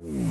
Mm.